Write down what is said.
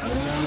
さん